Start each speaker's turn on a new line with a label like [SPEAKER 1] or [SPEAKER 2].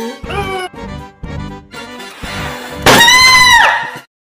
[SPEAKER 1] Oh.